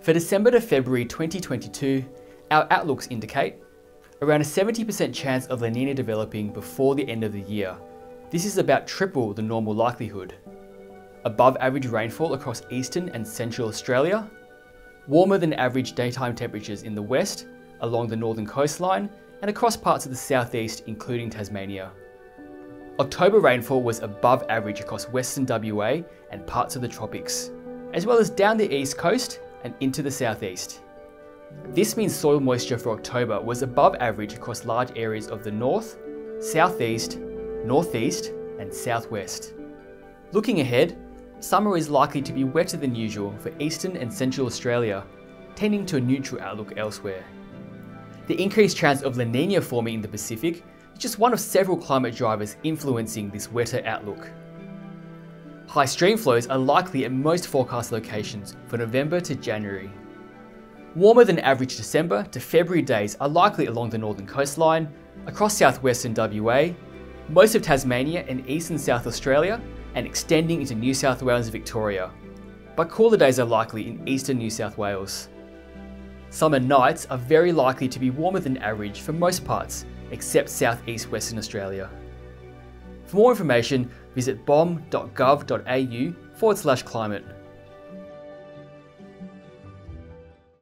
For December to February 2022, our outlooks indicate around a 70% chance of La Nina developing before the end of the year. This is about triple the normal likelihood. Above average rainfall across eastern and central Australia, warmer than average daytime temperatures in the west, along the northern coastline, and across parts of the southeast, including Tasmania. October rainfall was above average across western WA and parts of the tropics, as well as down the east coast and into the southeast. This means soil moisture for October was above average across large areas of the north, southeast, northeast, and southwest. Looking ahead, summer is likely to be wetter than usual for eastern and central Australia, tending to a neutral outlook elsewhere. The increased chance of La Nina forming in the Pacific is just one of several climate drivers influencing this wetter outlook. High stream flows are likely at most forecast locations for November to January. Warmer than average December to February days are likely along the northern coastline, across southwestern WA, most of Tasmania and eastern South Australia, and extending into New South Wales and Victoria. But cooler days are likely in eastern New South Wales. Summer nights are very likely to be warmer than average for most parts, except southeast Western Australia. For more information, visit bom.gov.au forward slash climate.